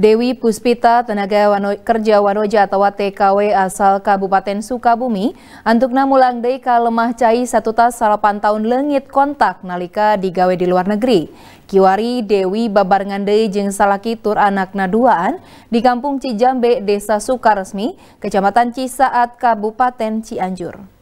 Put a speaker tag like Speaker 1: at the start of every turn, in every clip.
Speaker 1: Dewi Puspita, tenaga wano, kerja Wanoja atau TKW asal Kabupaten Sukabumi, antukna mulang deui ka lemah cai satu tas salapan tahun lengit kontak nalika digawe di luar negeri. Kiwari Dewi babarengan deui jeung salaki tur anakna duaan di Kampung Cijambe, Desa Sukaresmi, Kecamatan Cisaat, Kabupaten Cianjur.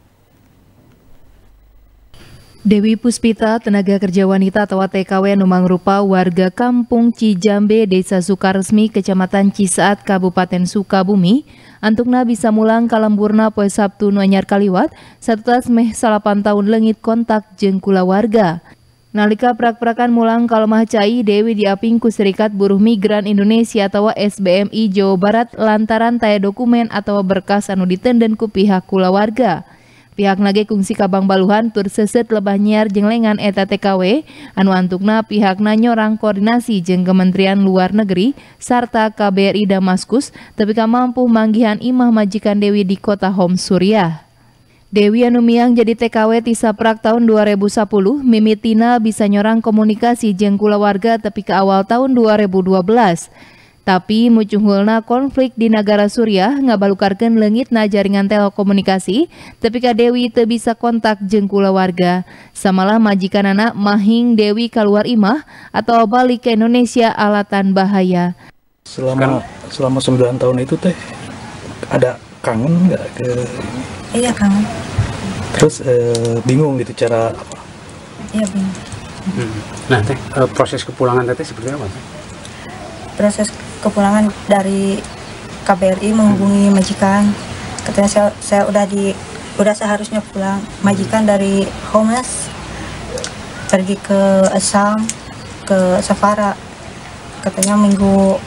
Speaker 1: Dewi Puspita, tenaga kerja wanita atau TKW Numang Rupa, warga Kampung Cijambe, Desa Sukaresmi, Kecamatan Cisaat, Kabupaten Sukabumi, antukna bisa mulang kalamburna poe Sabtu nu anyar kaliwat, tas meh salapan tahun lengit kontak jengkula warga. Nalika prak-prakan mulang kalmah cai, Dewi diaping ku Serikat Buruh Migran Indonesia atau SBMI Jawa Barat lantaran taya dokumen atau berkas anu ditenden ku pihak kula warga. Pihak nage kungsi kabang baluhan tur lebah nyiar jeng eta TKW anu antukna pihak nyorang koordinasi jeng Kementerian Luar Negeri serta KBRI Damaskus tapi mampu manggihan imah majikan Dewi di kota Hom Suriah. Dewi anu miang jadi TKW ti saprak tahun 2010, mimitina bisa nyorang komunikasi jeng kula warga tapi ke awal tahun 2012. Tapi mucunghulna konflik di negara Suriah ngabalukarkan lengit na jaringan telekomunikasi tapi ka Dewi te bisa kontak jengkula warga. Samalah majikan anak mahing Dewi keluar imah atau balik ke Indonesia alatan bahaya.
Speaker 2: Selama selama 9 tahun itu teh ada kangen nggak ke
Speaker 3: Iya kangen.
Speaker 2: Terus eh, bingung gitu cara apa?
Speaker 3: Iya bingung.
Speaker 4: Hmm. Nah teh eh, proses kepulangan teh seperti apa? Teh?
Speaker 3: Proses kepulangan dari KBRI menghubungi majikan. Katanya saya, saya udah di udah seharusnya pulang. Majikan dari homeless pergi ke Assam ke Safara. Katanya minggu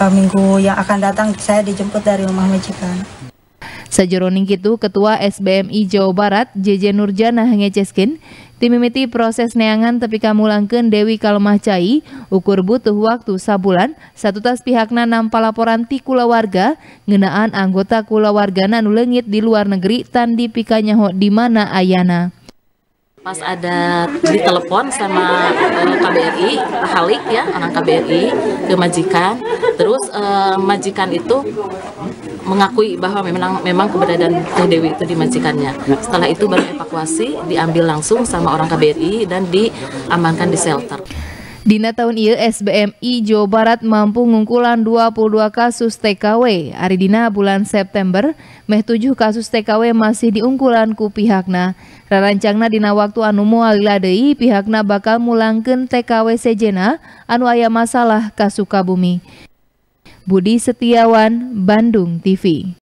Speaker 3: uh, minggu yang akan datang saya dijemput dari rumah majikan.
Speaker 1: Sajeroning gitu Ketua SBMI Jawa Barat JJ Nurjana ngeceskin timimiti proses neangan tapi kamu langken Dewi Kalmah Cai ukur butuh waktu sabulan. Satu tas pihakna nampa laporan ti kula warga. Ngenaan anggota kula warga nanu lengit di luar negeri tan pikanyaho di mana ayana.
Speaker 5: Pas ada ditelepon sama uh, eh, KBRI Halik ya orang KBRI ke majikan. Terus uh, majikan itu mengakui bahwa memang memang keberadaan Teh Dewi itu di majikannya setelah itu baru evakuasi diambil langsung sama orang KBRI dan diamankan di shelter
Speaker 1: Dina tahun iya SBMI Jawa Barat mampu ngungkulan 22 kasus TKW. Ari dina bulan September, meh 7 kasus TKW masih diungkulan ku pihakna. Rarancangna dina waktu anu moalila deui pihakna bakal mulangkeun TKW sejena anu aya masalah ka Sukabumi. Budi Setiawan, Bandung TV.